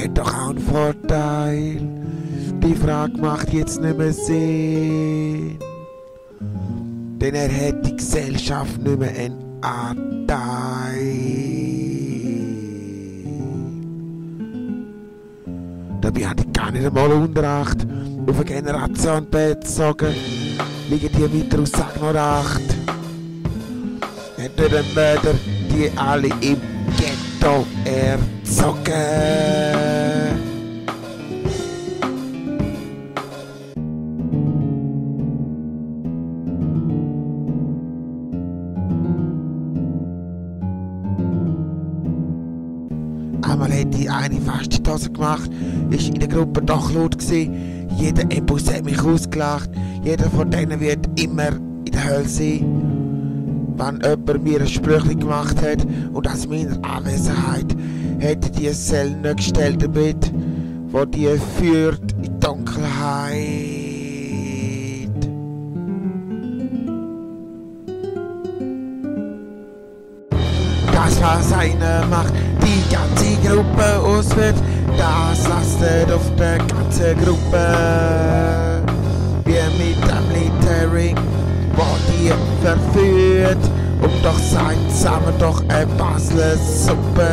hätte doch auch einen Vorteil. Die Frage macht jetzt nicht mehr Sinn. Denn er hätte die Gesellschaft nicht mehr ein Anteil. Dabei hatte ich gar nicht einmal Unterricht auf eine Generation bezogen. Liegen die weiter aus Sag noch acht. Hinter den Mörder, die alle im Ghetto erzogen. Einmal hätte ich eine feste gemacht, ist in der Gruppe doch laut gewesen. Jeder im Bus hat mich ausgelacht. Jeder von denen wird immer in der Hölle sein. Wenn jemand mir ein Sprüchchen gemacht hat und aus meiner Anwesenheit hätte die Zelle nicht gestellt damit, wo die führt in die Dunkelheit. Das, was einer macht, die ganze Gruppe ausführt, das lastet auf der ganzen Gruppe. Wie mit dem Littering, wo die verführt, und doch seid zusammen doch ein Basler Suppe.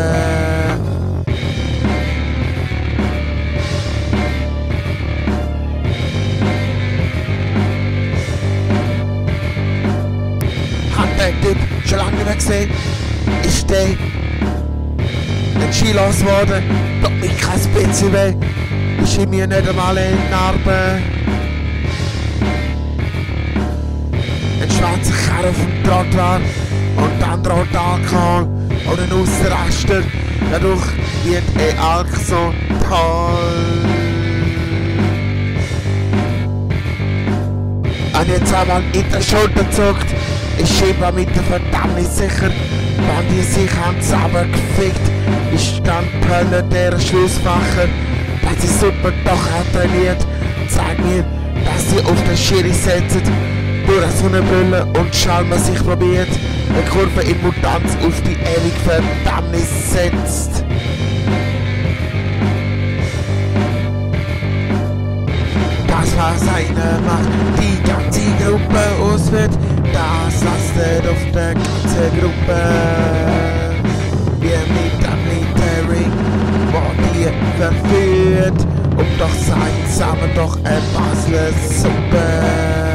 Hat der Typ schon lange nicht gesehen? Ist der nicht skilos worden? Tut mich kein bisschen weh. Ist in mir nicht einmal eine Narbe. Ein schwarzer Kerl auf dem Trottoir und dann droht Alkohol oder ein Ausraster. Dadurch wird eh Alk so toll. Und jetzt einmal in der Schulter zuckt, ist scheinbar mit der Verdammnis sicher. Wenn die sich haben zusammengefickt, ist dann die Hölle der Schlussfacher. Wenn sie super doch auch trainiert, zeig mir, dass sie auf den Schiri setzen. Durch eine Brille und Schalmer sich probiert, eine Kurve in Mutanz auf die ewige Verdammnis setzt. Das, was einer macht, die ganze Gruppe ausführt, das lastet auf der ganzen Gruppe. Wir mit dem wo die verführt, und doch seid zusammen doch ein Basler Suppe.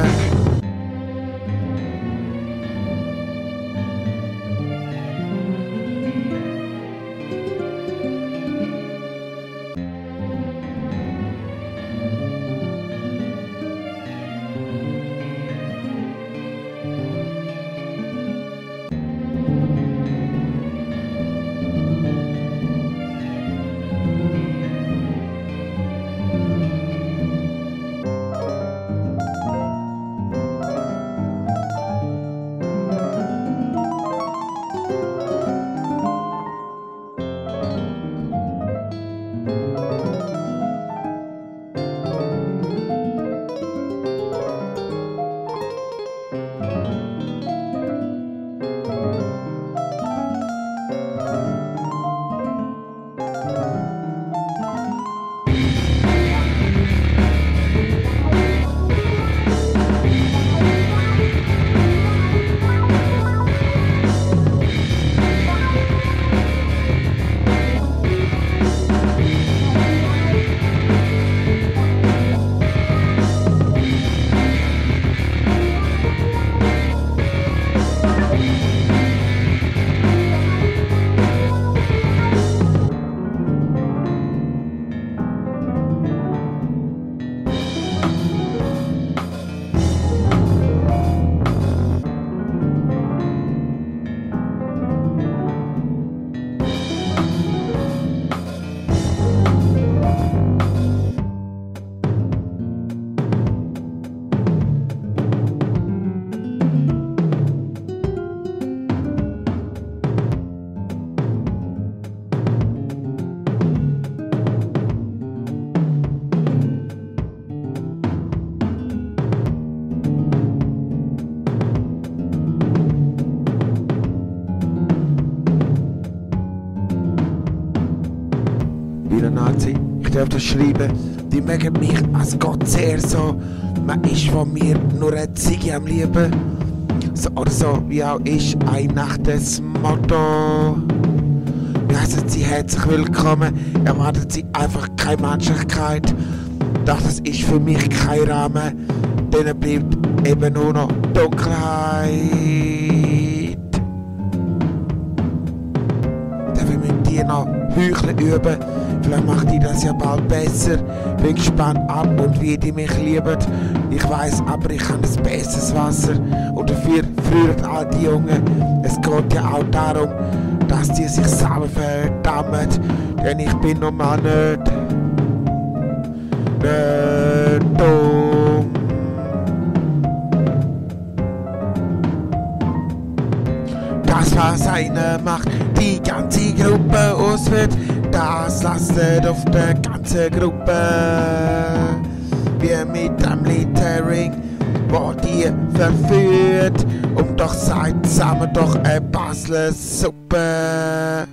Nazi. Ich darf das schreiben. Die mögen mich als Gott sehr so. Man ist von mir nur ein Ziege am Lieben. So oder so, wie auch ich, ein Nacht Motto. Wie heißen sie herzlich willkommen? Erwartet sie einfach keine Menschlichkeit. Doch das ist für mich kein Rahmen. Denen bleibt eben nur noch Dunkelheit. Dir noch Heucheln üben? Vielleicht macht die das ja bald besser. Bin gespannt ab und wie die mich lieben. Ich weiß, aber ich habe ein besseres Wasser. Und dafür früher all die Jungen. Es geht ja auch darum, dass die sich selber verdammen. Denn ich bin nun mal nicht. Nicht Das, was einer macht, die ganze Gruppe ausführt, das lastet auf der ganzen Gruppe. Wie mit einem Littering, wo die verführt, und doch seid zusammen doch eine Basler Suppe.